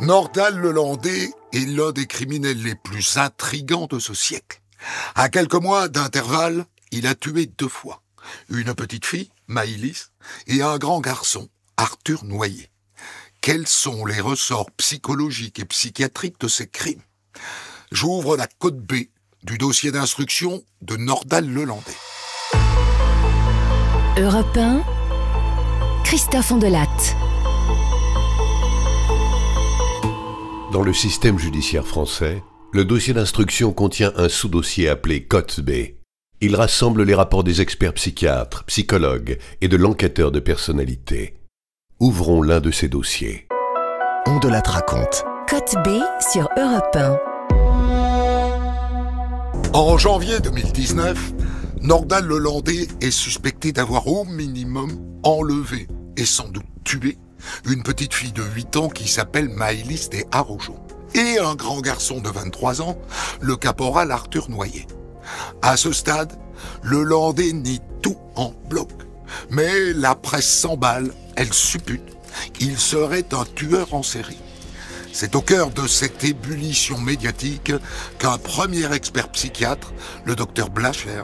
Nordal Lelandais est l'un des criminels les plus intrigants de ce siècle. À quelques mois d'intervalle, il a tué deux fois. Une petite fille, Maïlis, et un grand garçon, Arthur Noyer. Quels sont les ressorts psychologiques et psychiatriques de ces crimes? J'ouvre la côte B du dossier d'instruction de Nordal Lelandais. Europe 1, Christophe Ondelatte. Dans le système judiciaire français, le dossier d'instruction contient un sous-dossier appelé COTS B. Il rassemble les rapports des experts psychiatres, psychologues et de l'enquêteur de personnalité. Ouvrons l'un de ces dossiers. On de la raconte. Cote B sur Europe 1. En janvier 2019, Nordal Lelandais est suspecté d'avoir au minimum enlevé et sans doute tué une petite fille de 8 ans qui s'appelle Maëlys des et un grand garçon de 23 ans, le caporal Arthur Noyer. À ce stade, le Landais nie tout en bloc. Mais la presse s'emballe, elle suppute. Il serait un tueur en série. C'est au cœur de cette ébullition médiatique qu'un premier expert psychiatre, le docteur Blacher,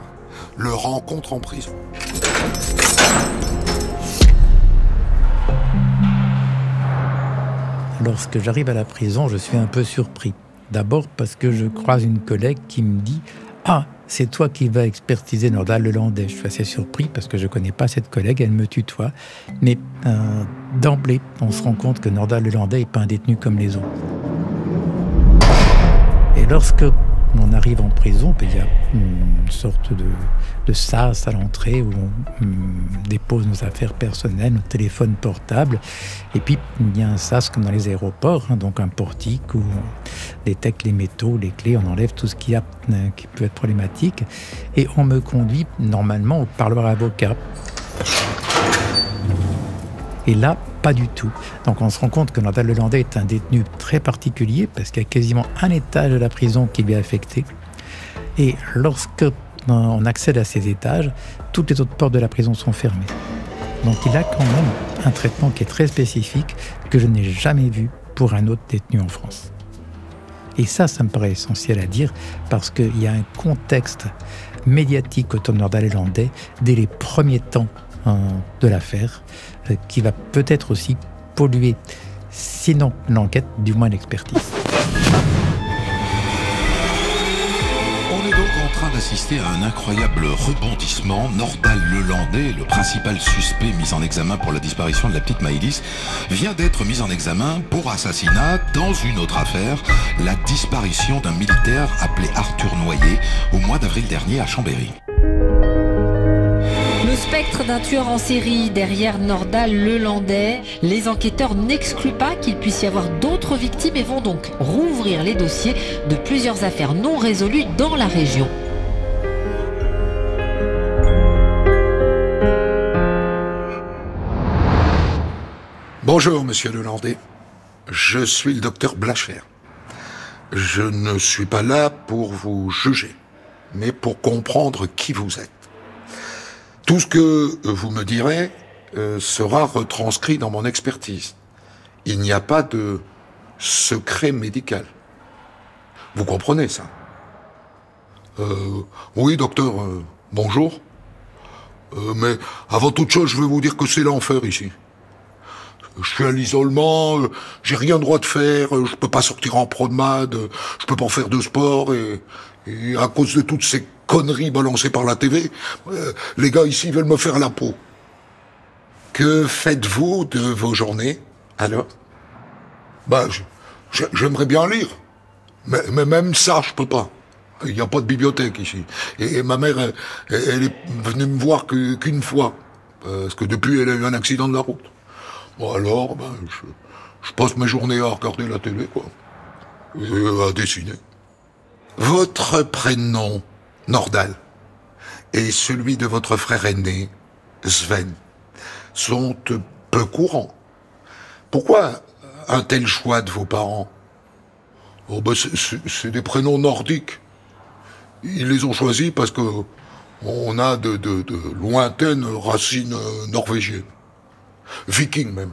le rencontre en prison. Lorsque j'arrive à la prison, je suis un peu surpris. D'abord parce que je croise une collègue qui me dit Ah, c'est toi qui vas expertiser Nordal Lelandais. Je suis assez surpris parce que je ne connais pas cette collègue, elle me tutoie. Mais euh, d'emblée, on se rend compte que Nordal Lelandais n'est pas un détenu comme les autres. Et lorsque on arrive en prison, il y a une sorte de, sas à l'entrée où on hum, dépose nos affaires personnelles, nos téléphones portables. Et puis, il y a un sas comme dans les aéroports, hein, donc un portique où on détecte les métaux, les clés, on enlève tout ce qui, euh, qui peut être problématique. Et on me conduit normalement au parloir avocat. Et là, pas du tout. Donc on se rend compte que Nordal Lelandais est un détenu très particulier parce qu'il y a quasiment un étage de la prison qui lui est affecté. Et lorsque on accède à ces étages, toutes les autres portes de la prison sont fermées. Donc il a quand même un traitement qui est très spécifique que je n'ai jamais vu pour un autre détenu en France. Et ça, ça me paraît essentiel à dire parce qu'il y a un contexte médiatique autour de Nordal Lelandais dès les premiers temps hein, de l'affaire qui va peut-être aussi polluer, sinon l'enquête, du moins l'expertise. On est donc en train d'assister à un incroyable rebondissement. Nordal Lelandais, le principal suspect mis en examen pour la disparition de la petite Maïlis, vient d'être mis en examen pour assassinat dans une autre affaire, la disparition d'un militaire appelé Arthur Noyer au mois d'avril dernier à Chambéry. D'un tueur en série derrière Nordal Lelandais. Les enquêteurs n'excluent pas qu'il puisse y avoir d'autres victimes et vont donc rouvrir les dossiers de plusieurs affaires non résolues dans la région. Bonjour, monsieur Lelandais. Je suis le docteur Blacher. Je ne suis pas là pour vous juger, mais pour comprendre qui vous êtes. Tout ce que vous me direz euh, sera retranscrit dans mon expertise. Il n'y a pas de secret médical. Vous comprenez ça? Euh, Oui, docteur, euh, bonjour. Euh, mais avant toute chose, je veux vous dire que c'est l'enfer ici. Je suis à l'isolement, euh, j'ai rien droit de faire, euh, je peux pas sortir en promenade, euh, je peux pas faire de sport et à cause de toutes ces conneries balancées par la TV, euh, les gars ici veulent me faire la peau. Que faites-vous de vos journées? Alors Bah, je- j'aimerais bien lire, mais, mais même ça, je peux pas. Il n'y a pas de bibliothèque ici. Et, et ma mère, elle, elle est venue me voir qu'une fois, parce que depuis, elle a eu un accident de la route. Bon alors, ben, je, je passe mes journées à regarder la télé, quoi. Et à dessiner. Votre prénom, Nordal, et celui de votre frère aîné, Sven, sont peu courants. Pourquoi un tel choix de vos parents? Oh ben c'est- des prénoms nordiques. Ils les ont choisis parce que on a de, de- lointaines racines norvégiennes. Viking même.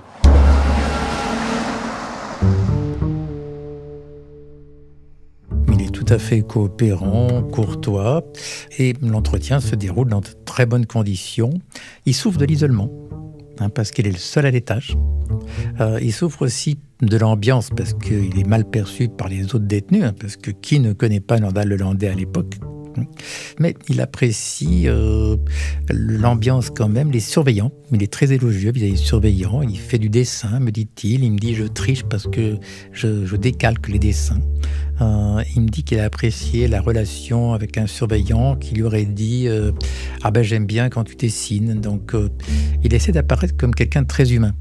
À fait coopérant, courtois, et l'entretien se déroule dans de très bonnes conditions. Il souffre de l'isolement, hein, parce qu'il est le seul à l'étage. Euh, il souffre aussi de l'ambiance, parce qu'il est mal perçu par les autres détenus, hein, parce que qui ne connaît pas Nordal Lelandais à l'époque mais il apprécie euh, l'ambiance quand même, les surveillants. Il est très élogieux vis-à-vis des surveillants. Il fait du dessin, me dit-il. Il me dit je triche parce que je, décalque les dessins. Euh, il me dit qu'il a apprécié la relation avec un surveillant qui lui aurait dit euh, Ah ben j'aime bien quand tu dessines. Donc il essaie d'apparaître comme quelqu'un de très humain.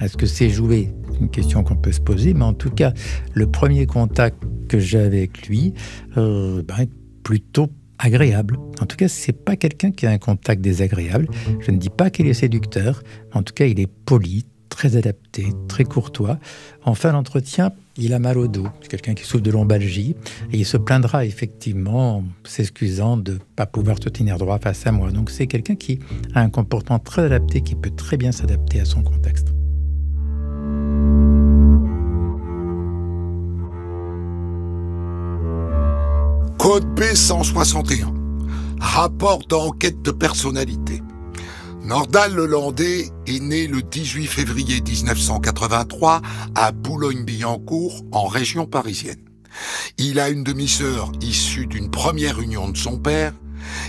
Est-ce que c'est joué? Une question qu'on peut se poser, mais en tout cas, le premier contact que j'ai avec lui, ben, plutôt agréable. En tout cas, c'est pas quelqu'un qui a un contact désagréable. Je ne dis pas qu'il est séducteur, en tout cas, il est poli, très adapté, très courtois. En fin d'entretien, il a mal au dos. C'est quelqu'un qui souffre de lombalgie et il se plaindra effectivement, s'excusant de ne pas pouvoir se tenir droit face à moi. Donc, c'est quelqu'un qui a un comportement très adapté, qui peut très bien s'adapter à son contexte. Code B161. Rapport d'enquête de personnalité. Nordal Lelandais est né le 18 février 1983 à Boulogne-Billancourt, en région parisienne. Il a une demi-sœur issue d'une première union de son père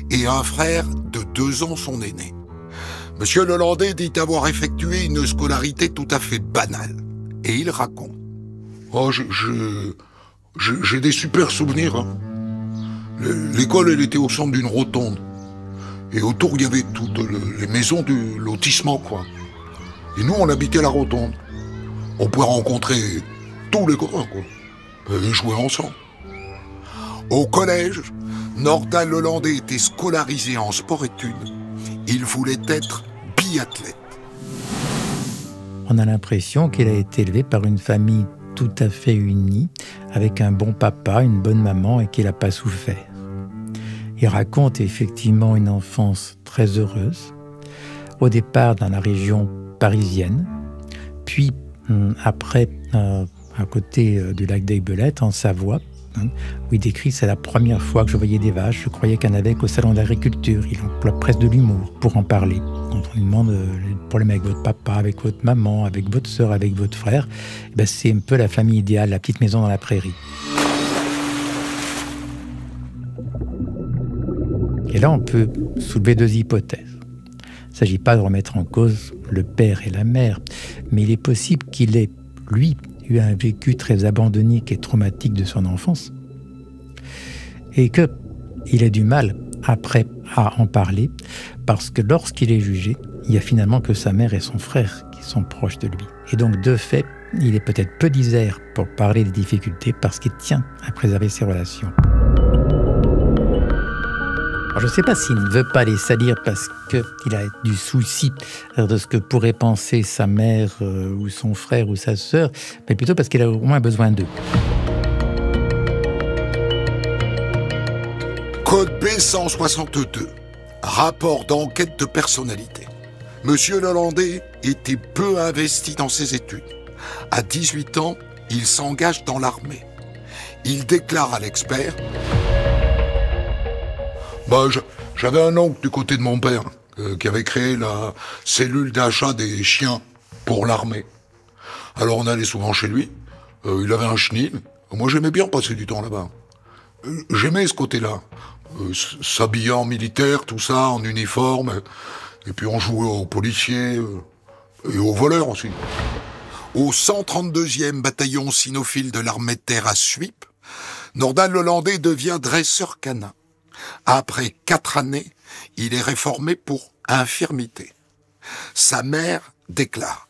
et un frère de deux ans son aîné. Monsieur Lelandais dit avoir effectué une scolarité tout à fait banale. Et il raconte. Oh, je, j'ai des super souvenirs. Hein. L'école, elle était au centre d'une rotonde. Et autour, il y avait toutes les maisons du lotissement, quoi. Et nous, on habitait la rotonde. On pouvait rencontrer tous les copains, quoi. Et jouer ensemble. Au collège, Nordal Lelandais était scolarisé en sport-études. Il voulait être biathlète. On a l'impression qu'il a été élevé par une famille tout à fait unie, avec un bon papa, une bonne maman et qu'il n'a pas souffert. Il raconte effectivement une enfance très heureuse, au départ dans la région parisienne, puis hum, après euh, à côté euh, du lac d'Aiguebelette, en Savoie, hein, où il décrit c'est la première fois que je voyais des vaches, je croyais qu'il y en qu'au salon d'agriculture. Il emploie presque de l'humour pour en parler. Quand on lui demande euh, les problèmes avec votre papa, avec votre maman, avec votre soeur, avec votre frère, eh ben c'est un peu la famille idéale, la petite maison dans la prairie. Et là, on peut soulever deux hypothèses. Il ne s'agit pas de remettre en cause le père et la mère, mais il est possible qu'il ait, lui, eu un vécu très abandonnique et traumatique de son enfance, et qu'il ait du mal après à en parler, parce que lorsqu'il est jugé, il n'y a finalement que sa mère et son frère qui sont proches de lui. Et donc, de fait, il est peut-être peu disert pour parler des difficultés parce qu'il tient à préserver ses relations je ne sais pas s'il ne veut pas les salir parce qu'il a du souci de ce que pourrait penser sa mère euh, ou son frère ou sa sœur, mais plutôt parce qu'il a au moins besoin d'eux. Code B162. Rapport d'enquête de personnalité. Monsieur Lelandais était peu investi dans ses études. À 18 ans, il s'engage dans l'armée. Il déclare à l'expert bah, j'avais un oncle du côté de mon père euh, qui avait créé la cellule d'achat des chiens pour l'armée. Alors on allait souvent chez lui. Euh, il avait un chenil. Moi j'aimais bien passer du temps là-bas. Euh, j'aimais ce côté-là. S'habiller en militaire, tout ça, en uniforme. Et puis on jouait aux policiers et aux voleurs aussi. Au 132e bataillon cynophile de l'armée de terre à Suip, Nordal Lelandais devient dresseur canin. Après quatre années, il est réformé pour infirmité. Sa mère déclare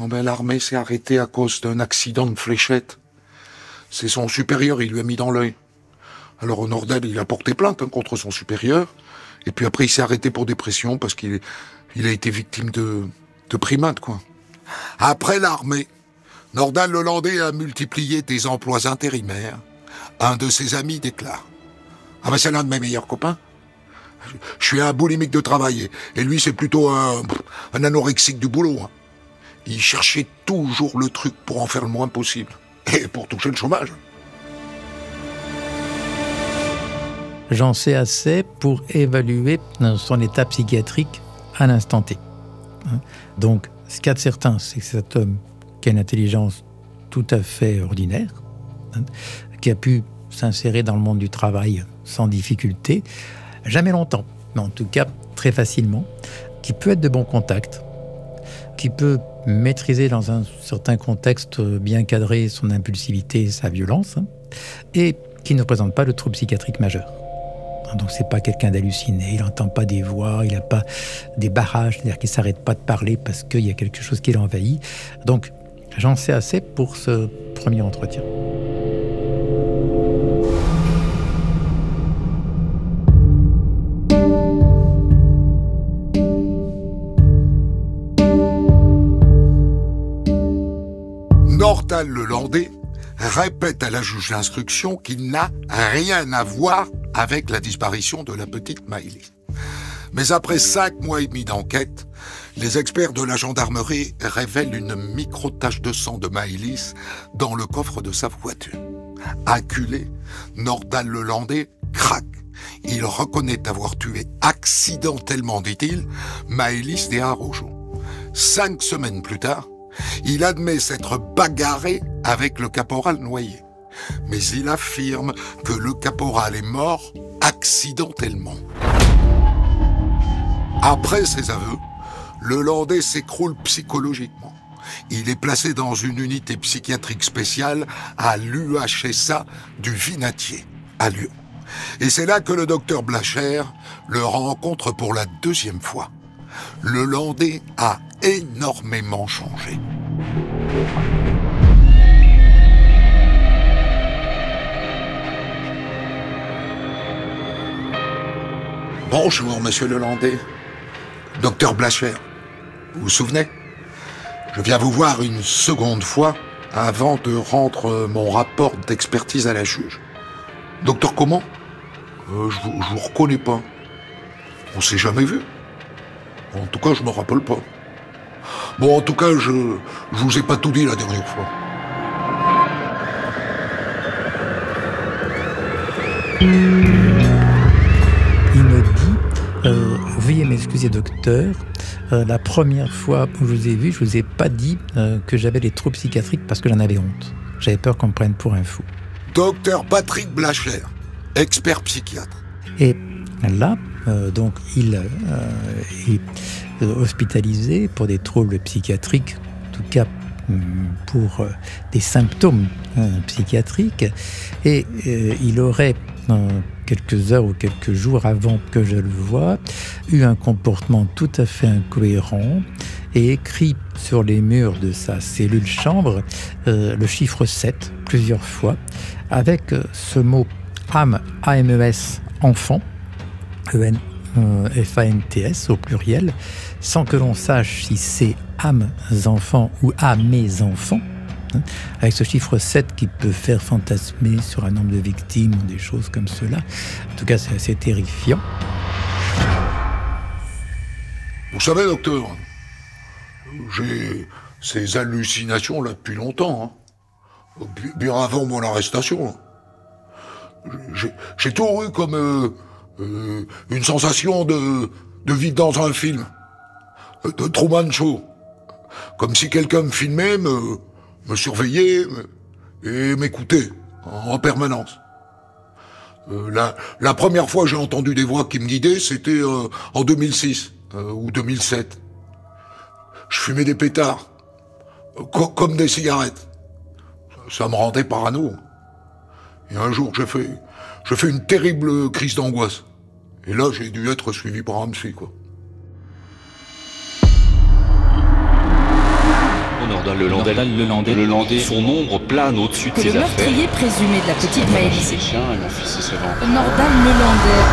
oh ben, L'armée s'est arrêtée à cause d'un accident de fléchette. C'est son supérieur, il lui a mis dans l'œil. Alors au Nordel, il a porté plainte hein, contre son supérieur. Et puis après, il s'est arrêté pour dépression parce qu'il il a été victime de, de primates. Après l'armée, Nordal Lelandais a multiplié des emplois intérimaires. Un de ses amis déclare ah ben c'est l'un de mes meilleurs copains. Je suis un boulimique de travail et lui c'est plutôt un, anorexique du boulot. Hein. Il cherchait toujours le truc pour en faire le moins possible et pour toucher le chômage. j'en sais assez pour évaluer son état psychiatrique à l'instant T. Hein. Donc, ce qu'il y a de certain, c'est que cet homme qui a une intelligence tout à fait ordinaire, hein, qui a pu s'insérer dans le monde du travail sans difficulté, jamais longtemps, mais en tout cas très facilement, qui peut être de bon contact, qui peut maîtriser dans un certain contexte bien cadré son impulsivité et sa violence, hein, et qui ne présente pas de trouble psychiatrique majeur. Donc c'est pas quelqu'un d'halluciné, il n'entend pas des voix, il n'a pas des barrages, c'est-à-dire qu'il s'arrête pas de parler parce qu'il y a quelque chose qui l'envahit. Donc j'en sais assez pour ce premier entretien. Nordal le Landais répète à la juge d'instruction qu'il n'a rien à voir avec la disparition de la petite Maïlis. Mais après cinq mois et demi d'enquête, les experts de la gendarmerie révèlent une micro-tache de sang de Maïlis dans le coffre de sa voiture. Acculé, Nordal le Landais craque. Il reconnaît avoir tué accidentellement, dit-il, Maëlys des Arrojo. Cinq semaines plus tard, il admet s'être bagarré avec le caporal noyé. Mais il affirme que le caporal est mort accidentellement. Après ses aveux, le Landais s'écroule psychologiquement. Il est placé dans une unité psychiatrique spéciale à l'UHSA du Vinatier, à Lyon. Et c'est là que le docteur Blacher le rencontre pour la deuxième fois. Le Landais a énormément changé. Bonjour, monsieur le Landais. Docteur Blacher. Vous vous souvenez? Je viens vous voir une seconde fois avant de rendre mon rapport d'expertise à la juge. Docteur comment? Euh, Je vous, vous reconnais pas. On s'est jamais vu. En tout cas, je me rappelle pas. Bon, en tout cas, je, je vous ai pas tout dit la dernière fois. Il me dit euh, Veuillez m'excuser, docteur. Euh, la première fois où je vous ai vu, je vous ai pas dit euh, que j'avais des troubles psychiatriques parce que j'en avais honte. J'avais peur qu'on me prenne pour un fou. Docteur Patrick Blacher, expert psychiatre. Et là, euh, donc, il euh, est hospitalisé pour des troubles psychiatriques, en tout cas hum, pour euh, des symptômes psychiatriques, et il aurait quelques heures ou quelques jours avant que je le voie, eu un comportement tout à fait incohérent et écrit sur les murs de sa cellule chambre le chiffre 7 plusieurs fois avec ce mot âme, A-M-E-S, enfant, E-N-F-A-N-T-S au pluriel, sans que l'on sache si c'est âmes enfants ou à mes enfants. Hein, avec ce chiffre 7 qui peut faire fantasmer sur un nombre de victimes ou des choses comme cela. En tout cas, c'est assez terrifiant. Vous savez, docteur, j'ai ces hallucinations là depuis longtemps. Hein. Bi- Bien avant mon arrestation. J'ai- J'ai tout eu comme euh, euh, une sensation de, de vivre dans un film. De Truman Show. Comme si quelqu'un me filmait, me, me surveillait et m'écoutait en, en permanence. Euh, la, la première fois j'ai entendu des voix qui me guidaient, c'était euh, en 2006 euh, ou 2007. Je fumais des pétards, euh, co- comme des cigarettes. Ça, me rendait parano. Et un jour, j'ai fait, j'ai fait une terrible crise d'angoisse. Et là, j'ai dû être suivi par un psy, quoi. Nordal le Landais, le Landais. le Landais, son ombre plane au-dessus de Que ses le affaires. meurtrier présumé de la petite Ses Maëlys, chiens et mon fils et ses enfants. Nordal Lelandais,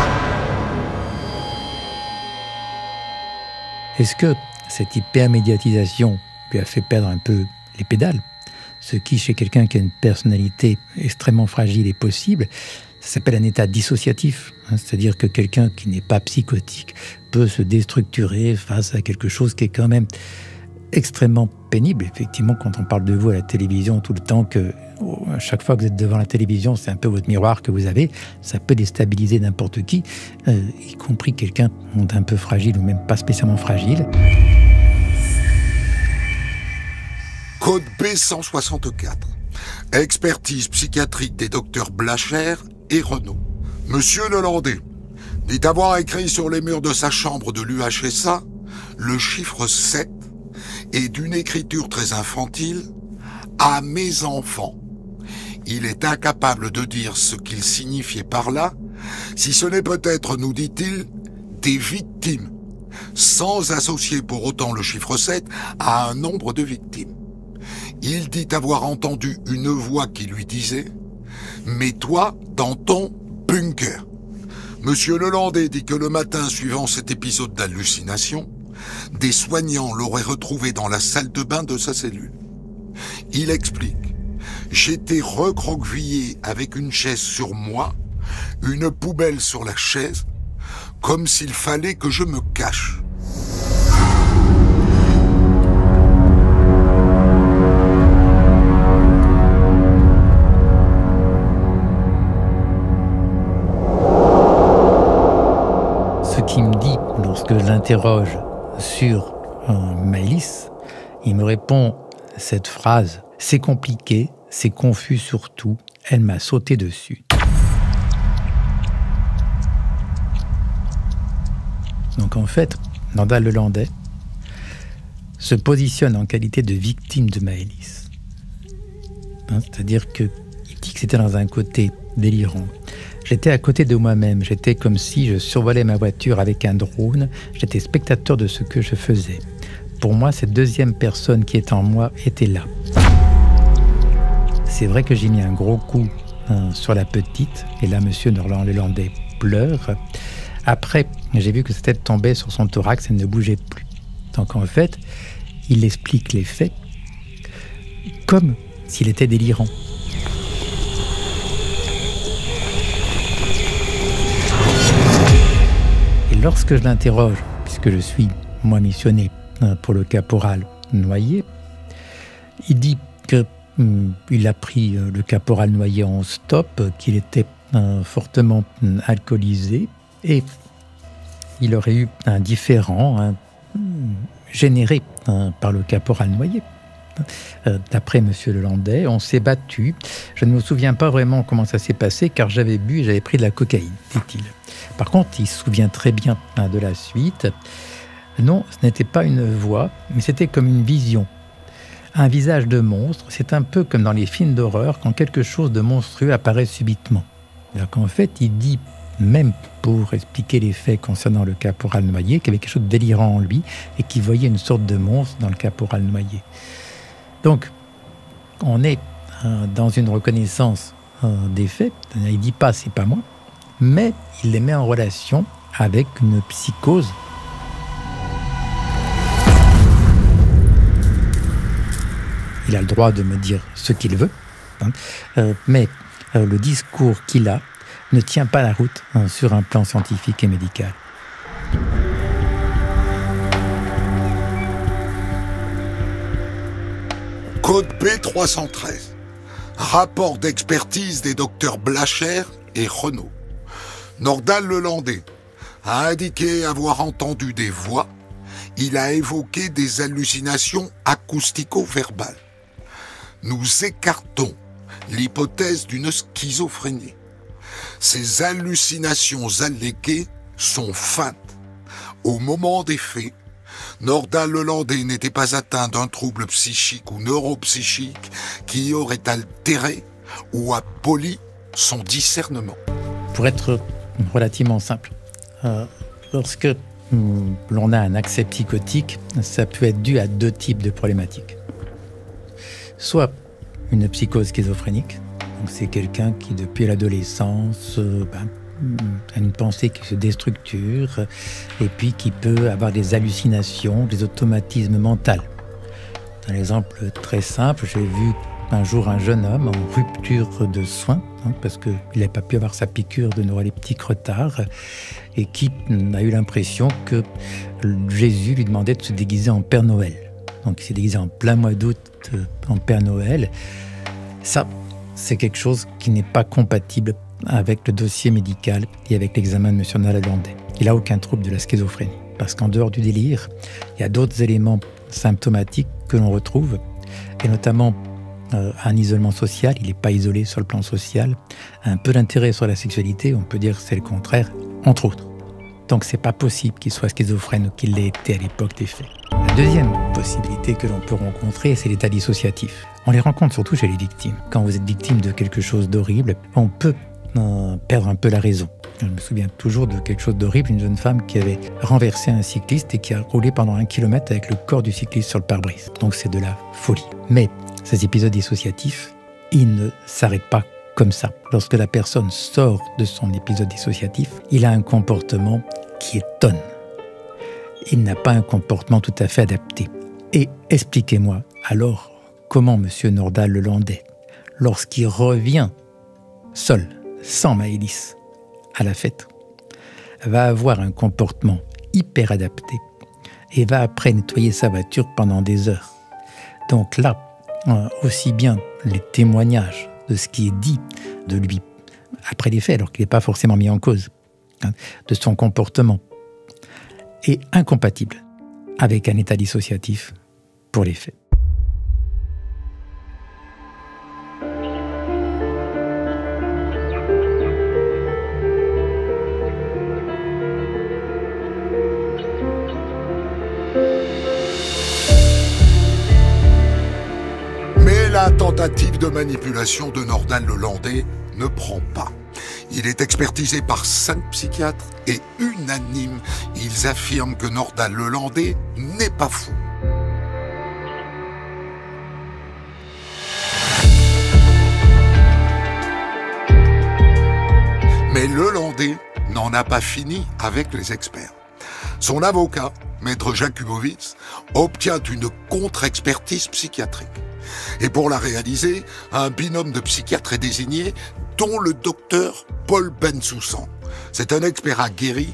Est-ce que cette hypermédiatisation lui a fait perdre un peu les pédales? Ce qui, chez quelqu'un qui a une personnalité extrêmement fragile est possible, ça s'appelle un état dissociatif. hein, C'est-à-dire que quelqu'un qui n'est pas psychotique peut se déstructurer face à quelque chose qui est quand même extrêmement pénible, effectivement, quand on parle de vous à la télévision tout le temps, que oh, à chaque fois que vous êtes devant la télévision, c'est un peu votre miroir que vous avez, ça peut déstabiliser n'importe qui, euh, y compris quelqu'un d'un peu fragile ou même pas spécialement fragile. Code B164. Expertise psychiatrique des docteurs Blacher et Renault. Monsieur Lelandais dit avoir écrit sur les murs de sa chambre de l'UHSA le chiffre 7 et d'une écriture très infantile à mes enfants. Il est incapable de dire ce qu'il signifiait par là, si ce n'est peut-être, nous dit-il, des victimes, sans associer pour autant le chiffre 7 à un nombre de victimes. Il dit avoir entendu une voix qui lui disait « Mets-toi dans ton bunker ». Monsieur Lelandais dit que le matin suivant cet épisode d'hallucination, des soignants l'auraient retrouvé dans la salle de bain de sa cellule. Il explique J'étais recroquevillé avec une chaise sur moi, une poubelle sur la chaise, comme s'il fallait que je me cache. L'interroge sur un Maëlys, il me répond cette phrase C'est compliqué, c'est confus surtout, elle m'a sauté dessus. Donc en fait, Nandal Lelandais se positionne en qualité de victime de Maëlys. Hein, C'est-à-dire qu'il dit que c'était dans un côté délirant. J'étais à côté de moi-même, j'étais comme si je survolais ma voiture avec un drone, j'étais spectateur de ce que je faisais. Pour moi, cette deuxième personne qui est en moi était là. C'est vrai que j'ai mis un gros coup hein, sur la petite, et là, monsieur Norland Lelandais pleure. Après, j'ai vu que sa tête tombait sur son thorax et ne bougeait plus. Donc en fait, il explique les faits comme s'il était délirant. Lorsque je l'interroge, puisque je suis moi missionné hein, pour le caporal Noyer, il dit que hum, il a pris euh, le caporal Noyer en stop, qu'il était euh, fortement hum, alcoolisé et il aurait eu un différent hein, hum, généré hein, par le caporal Noyer. Euh, D'après M. Lelandais, on s'est battu. Je ne me souviens pas vraiment comment ça s'est passé car j'avais bu et j'avais pris de la cocaïne, dit-il. Par contre, il se souvient très bien hein, de la suite. Non, ce n'était pas une voix, mais c'était comme une vision. Un visage de monstre, c'est un peu comme dans les films d'horreur quand quelque chose de monstrueux apparaît subitement. Alors qu'en fait, il dit, même pour expliquer les faits concernant le caporal noyé, qu'il y avait quelque chose de délirant en lui et qu'il voyait une sorte de monstre dans le caporal noyé. Donc, on est euh, dans une reconnaissance euh, des faits. Il dit pas c'est pas moi, mais il les met en relation avec une psychose. Il a le droit de me dire ce qu'il veut, hein, euh, mais le discours qu'il a ne tient pas la route hein, sur un plan scientifique et médical. Code B313. Rapport d'expertise des docteurs Blacher et Renault. Nordal Lelandais a indiqué avoir entendu des voix. Il a évoqué des hallucinations acoustico-verbales. Nous écartons l'hypothèse d'une schizophrénie. Ces hallucinations alléguées sont feintes. Au moment des faits, Nordal Lelandais n'était pas atteint d'un trouble psychique ou neuropsychique qui aurait altéré ou aboli son discernement. Pour être relativement simple, euh, lorsque l'on a un accès psychotique, ça peut être dû à deux types de problématiques. Soit une psychose schizophrénique, c'est quelqu'un qui depuis l'adolescence euh, ben, une pensée qui se déstructure et puis qui peut avoir des hallucinations, des automatismes mentaux. Un exemple très simple, j'ai vu un jour un jeune homme en rupture de soins, hein, parce qu'il n'avait pas pu avoir sa piqûre de neuroleptique retard, et qui a eu l'impression que Jésus lui demandait de se déguiser en Père Noël. donc il s'est déguisé en plein mois d'août euh, en Père Noël. Ça, c'est quelque chose qui n'est pas compatible avec le dossier médical et avec l'examen de M. Nalandais. Il n'a aucun trouble de la schizophrénie. Parce qu'en dehors du délire, il y a d'autres éléments symptomatiques que l'on retrouve, et notamment euh, un isolement social, il n'est pas isolé sur le plan social, un peu d'intérêt sur la sexualité, on peut dire c'est le contraire, entre autres. Donc c'est pas possible qu'il soit schizophrène ou qu'il l'ait été à l'époque des faits. La deuxième possibilité que l'on peut rencontrer, c'est l'état dissociatif. On les rencontre surtout chez les victimes. Quand vous êtes victime de quelque chose d'horrible, on peut euh, perdre un peu la raison. Je me souviens toujours de quelque chose d'horrible, une jeune femme qui avait renversé un cycliste et qui a roulé pendant un kilomètre avec le corps du cycliste sur le pare-brise. Donc c'est de la folie. Mais ces épisodes dissociatifs, ils ne s'arrêtent pas comme ça. Lorsque la personne sort de son épisode dissociatif, il a un comportement qui étonne. Il n'a pas un comportement tout à fait adapté. Et expliquez-moi alors comment M. Nordal le Landais, lorsqu'il revient seul, sans Maëlys, à la fête, va avoir un comportement hyper adapté et va après nettoyer sa voiture pendant des heures. Donc là, euh, aussi bien les témoignages de ce qui est dit de lui après les faits, alors qu'il n'est pas forcément mis en cause, hein, de son comportement, est incompatible avec un état dissociatif pour les faits. Manipulation de Nordal Lelandais ne prend pas. Il est expertisé par cinq psychiatres et unanime, ils affirment que Nordal Lelandais n'est pas fou. Mais Lelandais n'en a pas fini avec les experts. Son avocat, maître Jakubowicz, obtient une contre-expertise psychiatrique. Et pour la réaliser, un binôme de psychiatres est désigné, dont le docteur Paul Bensoussan. C'est un expert aguerri,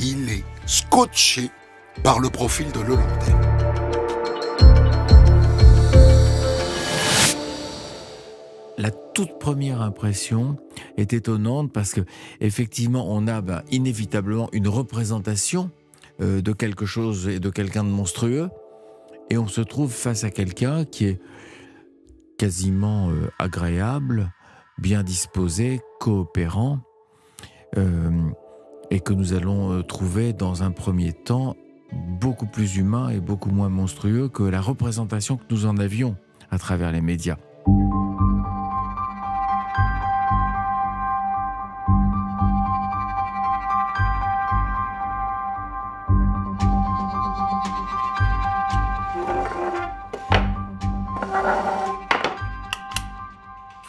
il est scotché par le profil de Lelandais. La toute première impression est étonnante parce que effectivement on a ben, inévitablement une représentation euh, de quelque chose et de quelqu'un de monstrueux et on se trouve face à quelqu'un qui est quasiment euh, agréable, bien disposé, coopérant, euh, et que nous allons euh, trouver dans un premier temps beaucoup plus humain et beaucoup moins monstrueux que la représentation que nous en avions à travers les médias.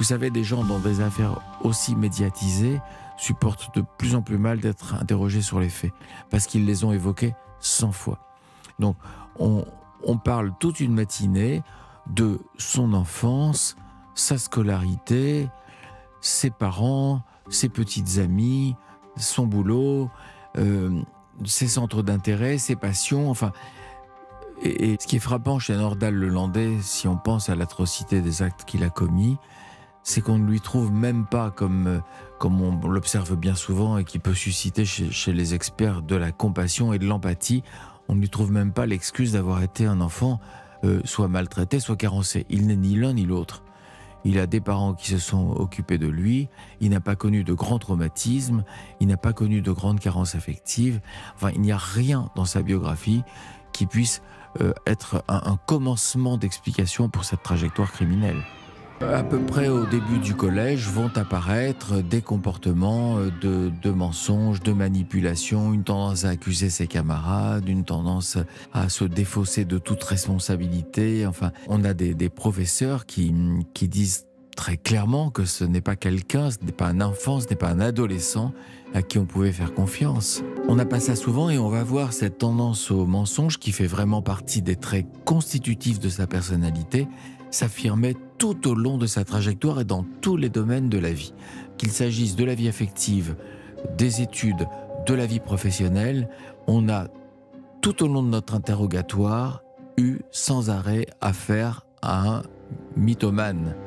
Vous savez, des gens dans des affaires aussi médiatisées supportent de plus en plus mal d'être interrogés sur les faits, parce qu'ils les ont évoqués 100 fois. Donc, on, parle toute une matinée de son enfance, sa scolarité, ses parents, ses petites amies, son boulot, euh, ses centres d'intérêt, ses passions, enfin. Et, et, ce qui est frappant chez Nordal Lelandais, si on pense à l'atrocité des actes qu'il a commis, c'est qu'on ne lui trouve même pas, comme, euh, comme on l'observe bien souvent et qui peut susciter chez, les experts de la compassion et de l'empathie, on ne lui trouve même pas l'excuse d'avoir été un enfant euh, soit maltraité, soit carencé. Il n'est ni l'un ni l'autre. Il a des parents qui se sont occupés de lui, il n'a pas connu de grands traumatismes, il n'a pas connu de grandes carences affectives. Enfin, il n'y a rien dans sa biographie qui puisse euh, être un commencement d'explication pour cette trajectoire criminelle. À peu près au début du collège vont apparaître des comportements de, de, mensonges, de manipulation, une tendance à accuser ses camarades, une tendance à se défausser de toute responsabilité. Enfin, on a des, professeurs qui, qui disent très clairement que ce n'est pas quelqu'un, ce n'est pas un enfant, ce n'est pas un adolescent à qui on pouvait faire confiance. On n'a pas ça souvent et on va voir cette tendance au mensonge qui fait vraiment partie des traits constitutifs de sa personnalité s'affirmait tout au long de sa trajectoire et dans tous les domaines de la vie. Qu'il s'agisse de la vie affective, des études, de la vie professionnelle, on a tout au long de notre interrogatoire eu sans arrêt affaire à un mythomane,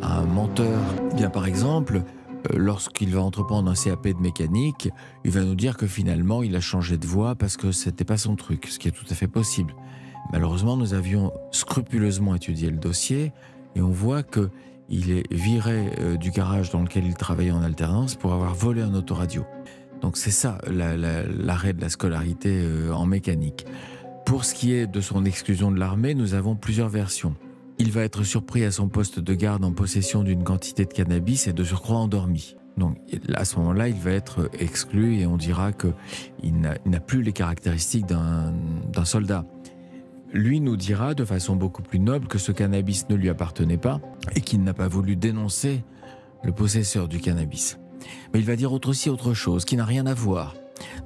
à un menteur. Eh bien, par exemple, euh, lorsqu'il va entreprendre un CAP de mécanique, il va nous dire que finalement il a changé de voie parce que c'était pas son truc, ce qui est tout à fait possible. Malheureusement, nous avions scrupuleusement étudié le dossier et on voit que il est viré euh, du garage dans lequel il travaillait en alternance pour avoir volé un autoradio. Donc c'est ça l'arrêt de la scolarité euh, en mécanique. Pour ce qui est de son exclusion de l'armée, nous avons plusieurs versions. Il va être surpris à son poste de garde en possession d'une quantité de cannabis et de surcroît endormi. Donc à ce moment-là, il va être exclu et on dira qu'il n'a plus les caractéristiques d'un soldat. Lui nous dira de façon beaucoup plus noble que ce cannabis ne lui appartenait pas et qu'il n'a pas voulu dénoncer le possesseur du cannabis. Mais il va dire aussi autre chose qui n'a rien à voir.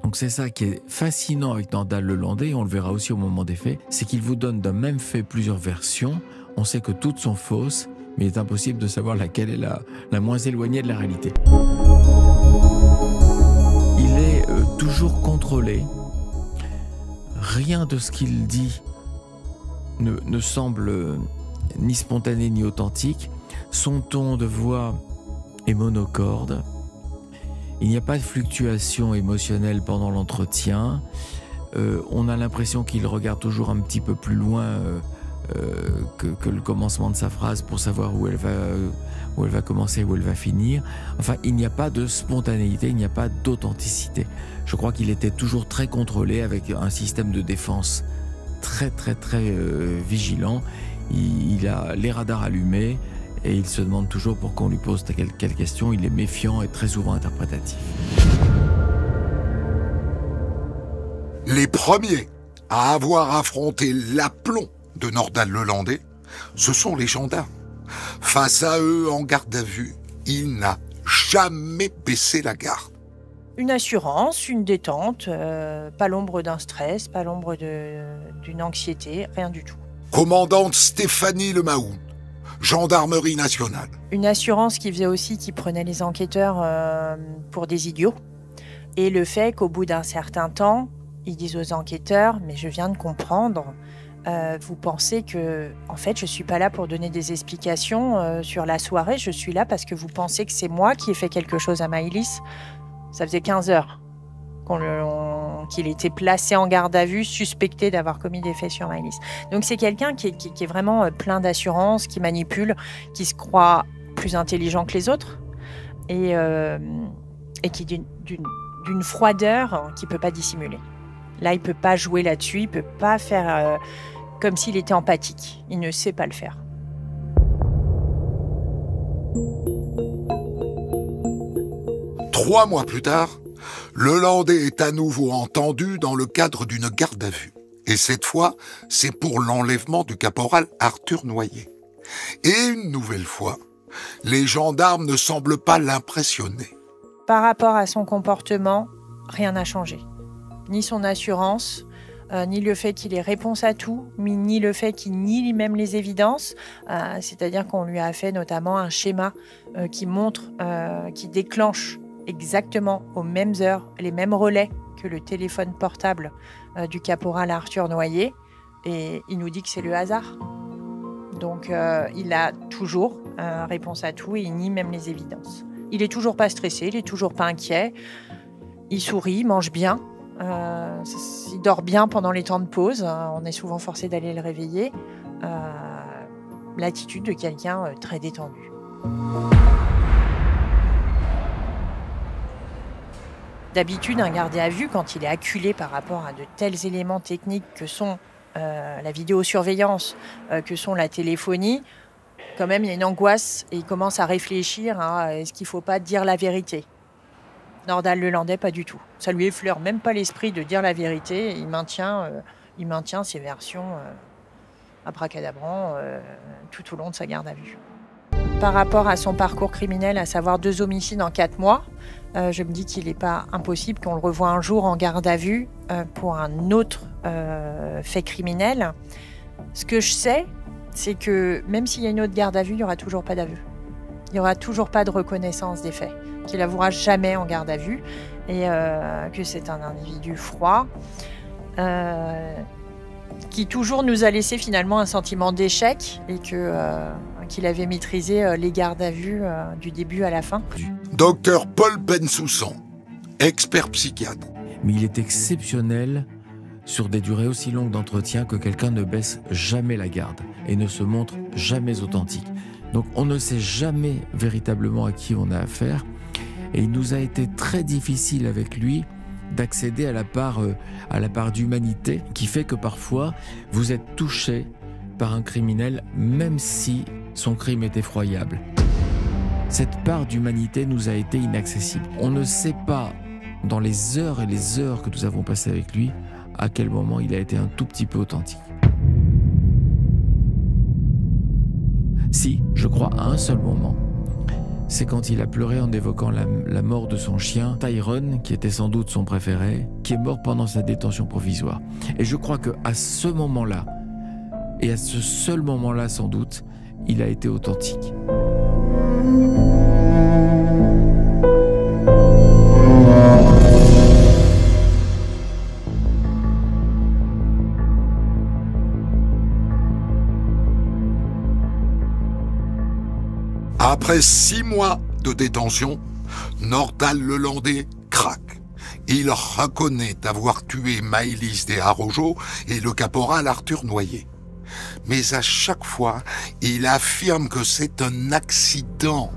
Donc c'est ça qui est fascinant avec Nordal Lelandais, et on le verra aussi au moment des faits, c'est qu'il vous donne d'un même fait plusieurs versions. On sait que toutes sont fausses, mais il est impossible de savoir laquelle est la, la moins éloignée de la réalité. Il est euh, toujours contrôlé. Rien de ce qu'il dit ne, semble ni spontané ni authentique. Son ton de voix est monocorde. Il n'y a pas de fluctuation émotionnelle pendant l'entretien. Euh, on a l'impression qu'il regarde toujours un petit peu plus loin euh, euh, que, le commencement de sa phrase pour savoir où elle va, où elle va commencer, où elle va finir. Enfin, il n'y a pas de spontanéité, il n'y a pas d'authenticité. Je crois qu'il était toujours très contrôlé avec un système de défense très très très vigilant. il a les radars allumés et il se demande toujours pour qu'on lui pose quelle, quelle question. Il est méfiant et très souvent interprétatif. Les premiers à avoir affronté l'aplomb de Nordal Lelandais, ce sont les gendarmes. Face à eux, en garde à vue, il n'a jamais baissé la garde. Une assurance, une détente, euh, pas l'ombre d'un stress, pas l'ombre d'une anxiété, rien du tout. Commandante Stéphanie Lemahout, gendarmerie nationale. Une assurance qui faisait aussi qui prenait les enquêteurs euh, pour des idiots. Et le fait qu'au bout d'un certain temps, ils disent aux enquêteurs, mais je viens de comprendre, euh, vous pensez que, en fait, je suis pas là pour donner des explications euh, sur la soirée, je suis là parce que vous pensez que c'est moi qui ai fait quelque chose à Maïlis. Ça faisait 15 heures qu'il était placé en garde à vue, suspecté d'avoir commis des faits sur Maëlys. Donc c'est quelqu'un qui, est vraiment euh, plein d'assurance, qui manipule, qui se croit plus intelligent que les autres et, euh, et qui d'une froideur qu'il ne peut pas dissimuler. Là, il ne peut pas jouer là-dessus, il ne peut pas faire euh, comme s'il était empathique. Il ne sait pas le faire. Trois mois plus tard, le Landais est à nouveau entendu dans le cadre d'une garde à vue. Et cette fois, c'est pour l'enlèvement du caporal Arthur Noyer. Et une nouvelle fois, les gendarmes ne semblent pas l'impressionner. Par rapport à son comportement, rien n'a changé. Ni son assurance, euh, ni le fait qu'il ait réponse à tout, ni le fait qu'il nie même les évidences. Euh, c'est-à-dire qu'on lui a fait notamment un schéma euh, qui montre, qui déclenche exactement aux mêmes heures, les mêmes relais que le téléphone portable euh, du caporal Arthur Noyer. Et il nous dit que c'est le hasard. Donc euh, il a toujours euh, réponse à tout et il nie même les évidences. Il est toujours pas stressé, il est toujours pas inquiet. Il sourit, mange bien. il dort bien pendant les temps de pause. on est souvent forcé d'aller le réveiller. L'attitude de quelqu'un très détendu. D'habitude, un gardé à vue, quand il est acculé par rapport à de tels éléments techniques que sont euh, la vidéosurveillance, euh, que sont la téléphonie, quand même, il y a une angoisse et il commence à réfléchir à est-ce qu'il ne faut pas dire la vérité? Nordal Lelandais, pas du tout. Ça lui effleure même pas l'esprit de dire la vérité. Il maintient, euh, il maintient ses versions abracadabrant tout au long de sa garde à vue. Par rapport à son parcours criminel, à savoir deux homicides en quatre mois, euh, je me dis qu'il n'est pas impossible qu'on le revoie un jour en garde à vue euh, pour un autre euh, fait criminel. Ce que je sais, c'est que même s'il y a une autre garde à vue, il n'y aura toujours pas d'aveu. Il n'y aura toujours pas de reconnaissance des faits. Qu'il avouera jamais en garde à vue et que c'est un individu froid. qui toujours nous a laissé finalement un sentiment d'échec et que qu'il avait maîtrisé les gardes à vue du début à la fin. Docteur Paul Bensoussan, expert psychiatre. Mais il est exceptionnel sur des durées aussi longues d'entretien que quelqu'un ne baisse jamais la garde et ne se montre jamais authentique. Donc on ne sait jamais véritablement à qui on a affaire et il nous a été très difficile avec lui d'accéder à la part, euh, à la part d'humanité qui fait que parfois vous êtes touché par un criminel même si son crime est effroyable. Cette part d'humanité nous a été inaccessible. On ne sait pas dans les heures et les heures que nous avons passées avec lui à quel moment il a été un tout petit peu authentique. Si, je crois à un seul moment, c'est quand il a pleuré en évoquant la, mort de son chien, Tyrone, qui était sans doute son préféré, qui est mort pendant sa détention provisoire. Et je crois que à ce moment-là, et à ce seul moment-là sans doute, il a été authentique. Après six mois de détention, Nordal Lelandais craque. Il reconnaît avoir tué Maëlys des et le caporal Arthur Noyer. Mais à chaque fois, il affirme que c'est un accident.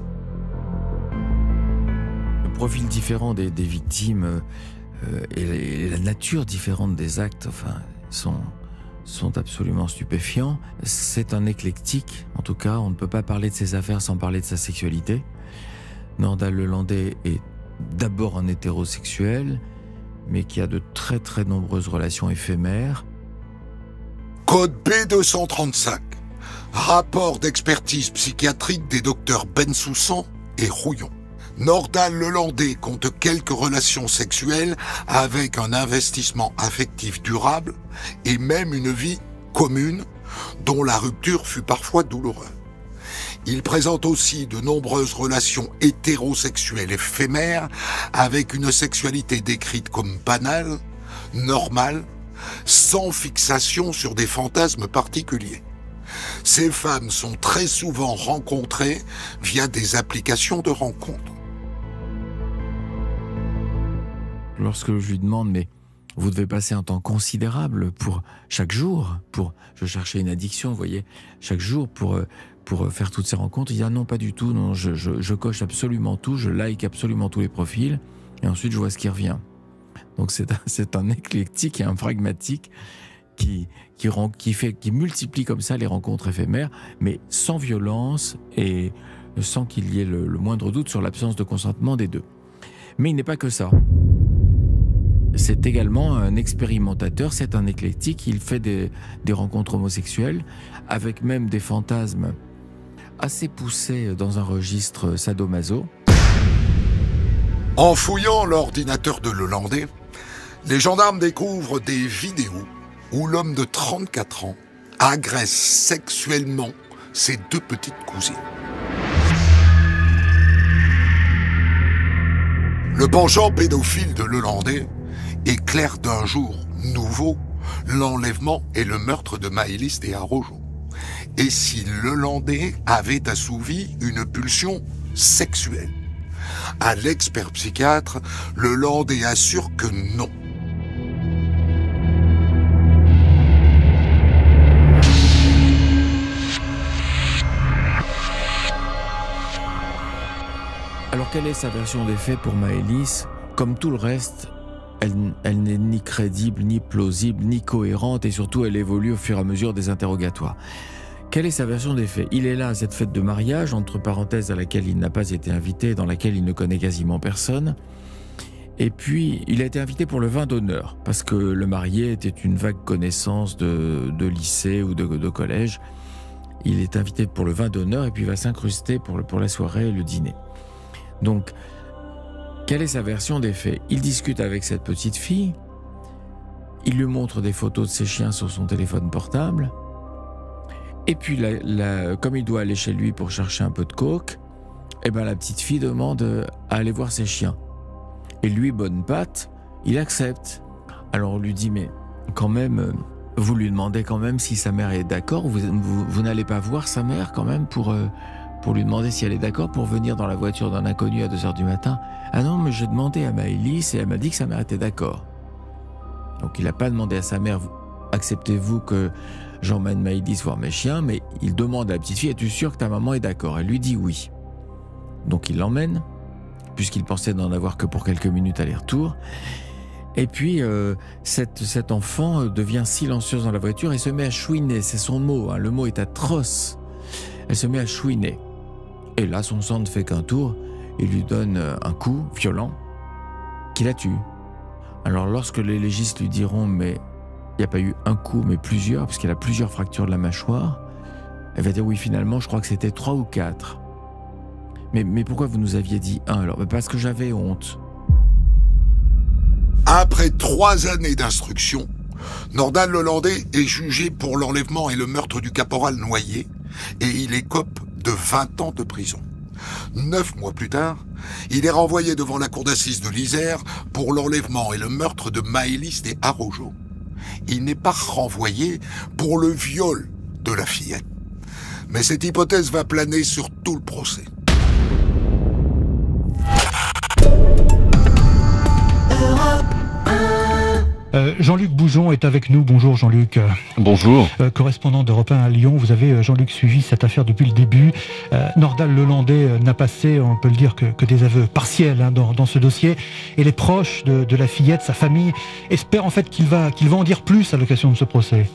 Le profil différent des, victimes euh, et, la, nature différente des actes enfin, sont, sont absolument stupéfiants. C'est un éclectique, en tout cas, on ne peut pas parler de ses affaires sans parler de sa sexualité. Nordal Lelandais est d'abord un hétérosexuel, mais qui a de très très nombreuses relations éphémères. Code B235. Rapport d'expertise psychiatrique des docteurs Bensoussan et Rouillon. Nordal Lelandais compte quelques relations sexuelles avec un investissement affectif durable et même une vie commune dont la rupture fut parfois douloureuse. Il présente aussi de nombreuses relations hétérosexuelles éphémères avec une sexualité décrite comme banale, normale, sans fixation sur des fantasmes particuliers. Ces femmes sont très souvent rencontrées via des applications de rencontres. Lorsque je lui demande, mais vous devez passer un temps considérable pour chaque jour, pour, je cherchais une addiction, vous voyez, chaque jour pour, pour faire toutes ces rencontres. Il dit, ah non, pas du tout, non, je, coche absolument tout, je like absolument tous les profils, et ensuite je vois ce qui revient. Donc c'est un, c'est un éclectique et un pragmatique qui, qui, rend, qui, fait, qui multiplie comme ça les rencontres éphémères, mais sans violence et sans qu'il y ait le moindre doute sur l'absence de consentement des deux. Mais il n'est pas que ça. C'est également un expérimentateur, c'est un éclectique, il fait des, rencontres homosexuelles, avec même des fantasmes assez poussés dans un registre sadomaso. En fouillant l'ordinateur de Lelandais, les gendarmes découvrent des vidéos où l'homme de 34 ans agresse sexuellement ses deux petites cousines. Le penchant pédophile de Lelandais éclaire d'un jour nouveau l'enlèvement et le meurtre de Maëlys et Arrojo. Et si Lelandais avait assouvi une pulsion sexuelle? À l'expert psychiatre, Lelandais assure que non. Alors quelle est sa version des faits pour Maëlys Comme tout le reste, elle, n'est ni crédible, ni plausible, ni cohérente et surtout elle évolue au fur et à mesure des interrogatoires. Quelle est sa version des faits? Il est là à cette fête de mariage, entre parenthèses à laquelle il n'a pas été invité, dans laquelle il ne connaît quasiment personne. Et puis, il a été invité pour le vin d'honneur, parce que le marié était une vague connaissance de, de lycée ou de, de, collège. Il est invité pour le vin d'honneur et puis va s'incruster pour, pour la soirée et le dîner. Donc, quelle est sa version des faits? Il discute avec cette petite fille, il lui montre des photos de ses chiens sur son téléphone portable, et puis, comme il doit aller chez lui pour chercher un peu de coke, eh ben, la petite fille demande à aller voir ses chiens. Et lui, bonne patte, il accepte. Alors on lui dit, mais quand même, vous lui demandez quand même si sa mère est d'accord. Vous, vous, n'allez pas voir sa mère quand même pour, euh, pour lui demander si elle est d'accord pour venir dans la voiture d'un inconnu à 2h du matin. Ah non, mais j'ai demandé à Maëlys et elle m'a dit que sa mère était d'accord. Donc il n'a pas demandé à sa mère, acceptez-vous que j'emmène Maïdis voir mes chiens, mais il demande à la petite fille, es-tu sûr que ta maman est d'accord? Elle lui dit oui. Donc il l'emmène, puisqu'il pensait n'en avoir que pour quelques minutes aller-retour. Et puis, euh, cette, cet enfant euh, devient silencieuse dans la voiture et se met à chouiner. C'est son mot, hein. le mot est atroce. Elle se met à chouiner. Et là, son sang ne fait qu'un tour. Il lui donne un coup violent qui la tue. Alors, lorsque les légistes lui diront, mais il n'y a pas eu un coup, mais plusieurs, parce qu'elle a plusieurs fractures de la mâchoire, elle va dire, oui, finalement, je crois que c'était trois ou quatre. Mais, pourquoi vous nous aviez dit un alors? Parce que j'avais honte. Après trois années d'instruction, Nordal Lelandais est jugé pour l'enlèvement et le meurtre du caporal Noyer et il écope de 20 ans de prison. Neuf mois plus tard, il est renvoyé devant la cour d'assises de l'Isère pour l'enlèvement et le meurtre de Maëlys et Arojo. Il n'est pas renvoyé pour le viol de la fillette. Mais cette hypothèse va planer sur tout le procès. Euh, Jean-Luc Boujon est avec nous. Bonjour Jean-Luc. Bonjour. Euh, correspondant d'Europe 1 à Lyon, vous avez, euh, Jean-Luc, suivi cette affaire depuis le début. Nordal Lelandais n'a passé, on peut le dire, que, des aveux partiels hein, dans, ce dossier. Et les proches de, la fillette, sa famille, espèrent en fait qu'il va, qu'il va en dire plus à l'occasion de ce procès.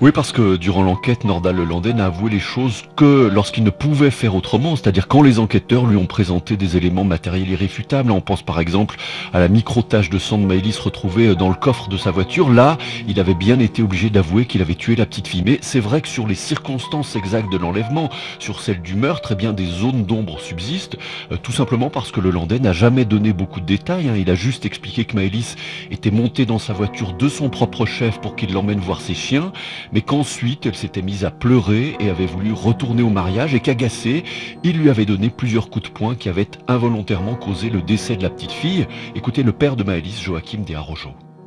Oui, parce que durant l'enquête, Nordal Lelandais n'a avoué les choses que lorsqu'il ne pouvait faire autrement, c'est-à-dire quand les enquêteurs lui ont présenté des éléments matériels irréfutables. On pense par exemple à la micro-tache de sang de Maëlys retrouvée dans le coffre de sa voiture. Là, il avait bien été obligé d'avouer qu'il avait tué la petite fille. Mais c'est vrai que sur les circonstances exactes de l'enlèvement, sur celle du meurtre, eh bien des zones d'ombre subsistent, euh, tout simplement parce que Lelandais n'a jamais donné beaucoup de détails. Hein. Il a juste expliqué que Maëlys était montée dans sa voiture de son propre chef pour qu'il l'emmène voir ses chiens mais qu'ensuite elle s'était mise à pleurer et avait voulu retourner au mariage et qu'agacé, il lui avait donné plusieurs coups de poing qui avaient involontairement causé le décès de la petite fille. Écoutez le père de Maëlys, Joachim.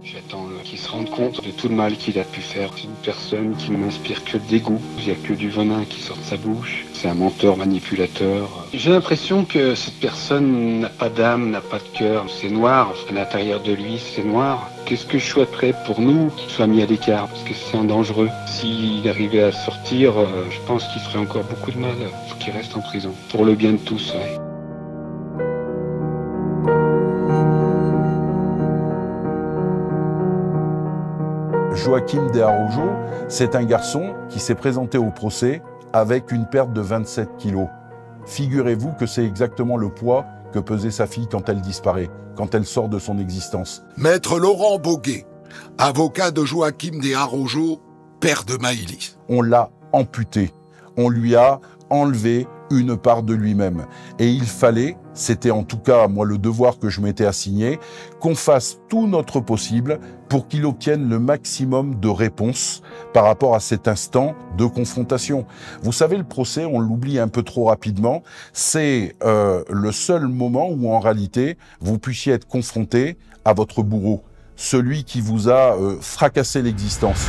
J'attends qu'il se rende compte de tout le mal qu'il a pu faire. C'est une personne qui ne m'inspire que dégoût. Il n'y a que du venin qui sort de sa bouche. C'est un menteur manipulateur. J'ai l'impression que cette personne n'a pas d'âme, n'a pas de cœur. C'est noir. À l'intérieur de lui, c'est noir. Qu'est-ce que je souhaiterais pour nous qu'il soit mis à l'écart? Parce que c'est un dangereux. S'il arrivait à sortir, euh, je pense qu'il ferait encore beaucoup de mal. Il qu'il reste en prison. Pour le bien de tous, Joachim de c'est un garçon qui s'est présenté au procès avec une perte de 27 kilos. Figurez-vous que c'est exactement le poids que pesait sa fille quand elle disparaît, quand elle sort de son existence. Maître Laurent Boguet, avocat de Joachim de Arrojo, père de Maïlis. On l'a amputé. On lui a enlevé une part de lui-même. Et il fallait, c'était en tout cas moi le devoir que je m'étais assigné, qu'on fasse tout notre possible pour qu'il obtienne le maximum de réponses par rapport à cet instant de confrontation. Vous savez, le procès, on l'oublie un peu trop rapidement, c'est euh, le seul moment où en réalité vous puissiez être confronté à votre bourreau, celui qui vous a euh, fracassé l'existence.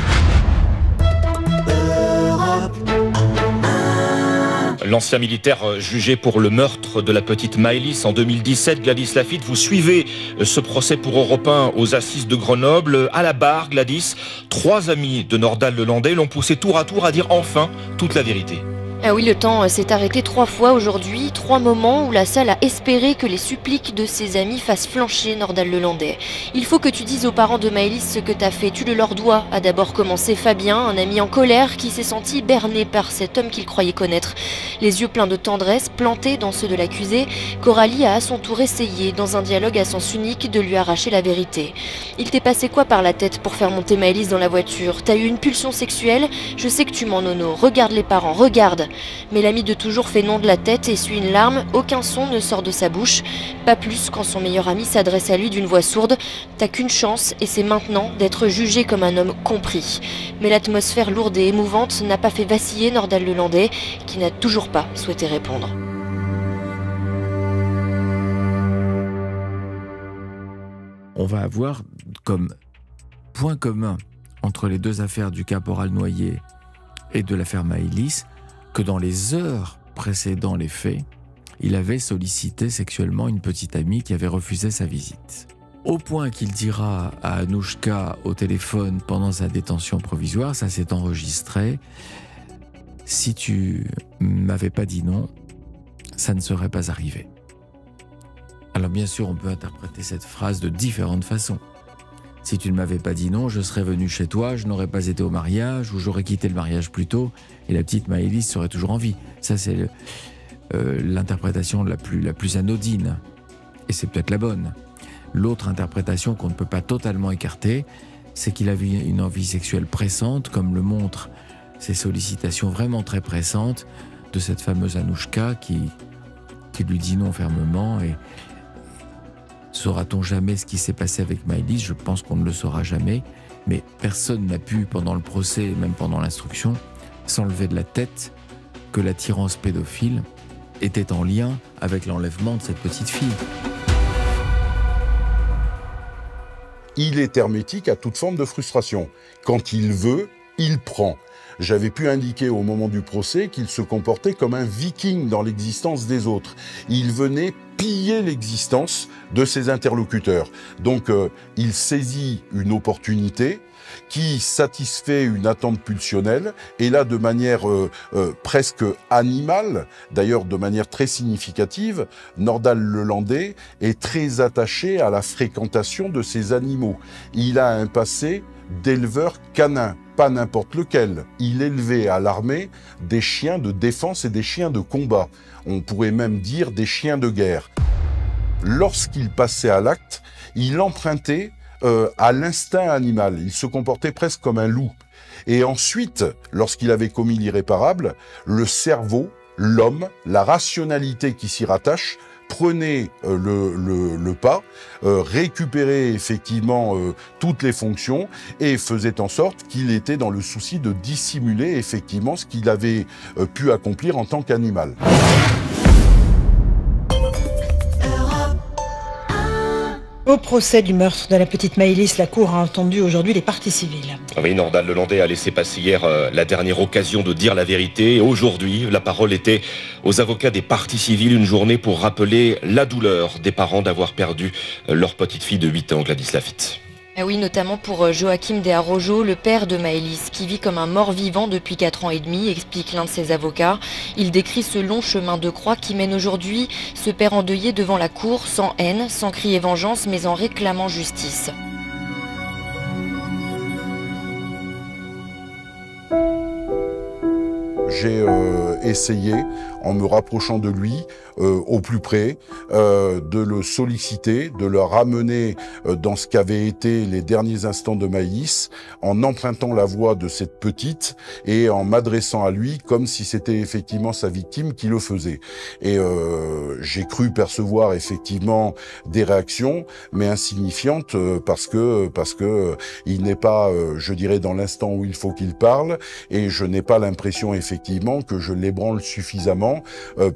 L'ancien militaire euh, jugé pour le meurtre de la petite Maëlys en 2017, Gladys Lafitte, vous suivez euh, ce procès pour Europe 1 aux assises de Grenoble. À la barre, Gladys, trois amis de Nordal Lelandais l'ont poussé tour à tour à dire enfin toute la vérité. Ah oui, le temps euh, s'est arrêté trois fois aujourd'hui, trois moments où la salle a espéré que les suppliques de ses amis fassent flancher Nordal Lelandais. Il faut que tu dises aux parents de Maëlys ce que t'as fait, tu le leur dois, a d'abord commencé Fabien, un ami en colère qui s'est senti berné par cet homme qu'il croyait connaître. Les yeux pleins de tendresse, plantés dans ceux de l'accusé, Coralie a à son tour essayé, dans un dialogue à sens unique, de lui arracher la vérité. Il t'est passé quoi par la tête pour faire monter Maëlys dans la voiture? T'as eu une pulsion sexuelle? Je sais que tu m'en nono. Regarde les parents, regarde mais l'ami de toujours fait non de la tête et suit une larme, aucun son ne sort de sa bouche, pas plus quand son meilleur ami s'adresse à lui d'une voix sourde. T'as qu'une chance et c'est maintenant d'être jugé comme un homme compris. Mais l'atmosphère lourde et émouvante n'a pas fait vaciller Nordal Lelandais, qui n'a toujours pas souhaité répondre. On va avoir comme point commun entre les deux affaires du caporal Noyer et de l'affaire Maïlis que dans les heures précédant les faits, il avait sollicité sexuellement une petite amie qui avait refusé sa visite. Au point qu'il dira à Anouchka au téléphone pendant sa détention provisoire, ça s'est enregistré, si tu m'avais pas dit non, ça ne serait pas arrivé. Alors bien sûr, on peut interpréter cette phrase de différentes façons. Si tu ne m'avais pas dit non, je serais venu chez toi, je n'aurais pas été au mariage, ou j'aurais quitté le mariage plus tôt, et la petite Maëlys serait toujours en vie. Ça, c'est euh, l'interprétation la plus, la plus anodine. Et c'est peut-être la bonne. L'autre interprétation qu'on ne peut pas totalement écarter, c'est qu'il avait une envie sexuelle pressante, comme le montrent ces sollicitations vraiment très pressantes de cette fameuse Anouchka qui, qui lui dit non fermement et, Saura-t-on jamais ce qui s'est passé avec Maëlys Je pense qu'on ne le saura jamais. Mais personne n'a pu, pendant le procès même pendant l'instruction, s'enlever de la tête que l'attirance pédophile était en lien avec l'enlèvement de cette petite fille. Il est hermétique à toute forme de frustration. Quand il veut, il prend. J'avais pu indiquer au moment du procès qu'il se comportait comme un viking dans l'existence des autres. Il venait piller l'existence de ses interlocuteurs. Donc euh, il saisit une opportunité qui satisfait une attente pulsionnelle, et là de manière euh, euh, presque animale, d'ailleurs de manière très significative, Nordal Lelandais est très attaché à la fréquentation de ces animaux. Il a un passé d'éleveur canin, pas n'importe lequel. Il élevait à l'armée des chiens de défense et des chiens de combat. On pourrait même dire des chiens de guerre. Lorsqu'il passait à l'acte, il empruntait euh, à l'instinct animal. Il se comportait presque comme un loup. Et ensuite, lorsqu'il avait commis l'irréparable, le cerveau, l'homme, la rationalité qui s'y rattache, prenait euh, le, pas, euh, récupérait effectivement euh, toutes les fonctions et faisait en sorte qu'il était dans le souci de dissimuler effectivement ce qu'il avait pu accomplir en tant qu'animal. Au procès du meurtre de la petite Maëlys, la Cour a entendu aujourd'hui les parties civiles. Oui, Nordal Lelandais a laissé passer hier euh, la dernière occasion de dire la vérité. Aujourd'hui, la parole était aux avocats des parties civiles, une journée pour rappeler la douleur des parents d'avoir perdu euh, leur petite fille de 8 ans, Gladys Lafitte. Ah oui, notamment pour euh, Joachim De Arrojo, le père de Maëlys, qui vit comme un mort vivant depuis 4 ans et demi, explique l'un de ses avocats. Il décrit ce long chemin de croix qui mène aujourd'hui ce père endeuillé devant la cour, sans haine, sans crier vengeance, mais en réclamant justice. J'ai euh, essayé, en me rapprochant de lui, euh, au plus près, euh, de le solliciter, de le ramener euh, dans ce qu'avaient été les derniers instants de Maïs, en empruntant la voix de cette petite et en m'adressant à lui comme si c'était effectivement sa victime qui le faisait. Et j'ai cru percevoir effectivement des réactions, mais insignifiantes parce que parce que il n'est pas, je dirais, dans l'instant où il faut qu'il parle, et je n'ai pas l'impression effectivement que je l'ébranle suffisamment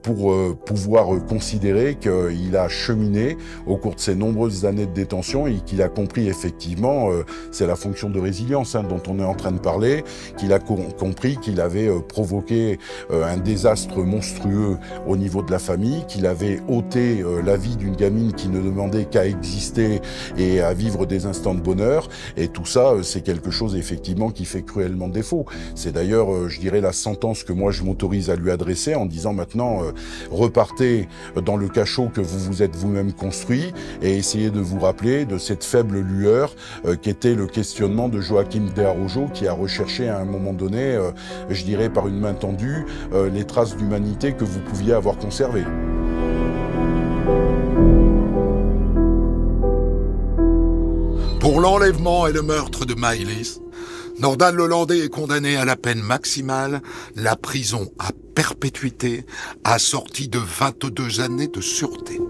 pour pouvoir considérer qu'il a cheminé au cours de ses nombreuses années de détention et qu'il a compris effectivement, euh, c'est la fonction de résilience hein, dont on est en train de parler, qu'il a compris qu'il avait euh, provoqué euh, un désastre monstrueux au niveau de la famille, qu'il avait ôté la vie d'une gamine qui ne demandait qu'à exister et à vivre des instants de bonheur. Et tout ça, c'est quelque chose effectivement qui fait cruellement défaut. C'est d'ailleurs, je dirais, la sentence que moi je m'autorise à lui adresser en disant maintenant, repartez dans le cachot que vous vous êtes vous-même construit et essayez de vous rappeler de cette faible lueur euh, qui était le questionnement de Joachim de qui a recherché à un moment donné, euh, je dirais par une main tendue, euh, les traces d'humanité que vous pouviez avoir conservées. Pour l'enlèvement et le meurtre de Maëlys, Nordal Lelandais est condamné à la peine maximale, la prison à perpétuité, assortie de 22 années de sûreté.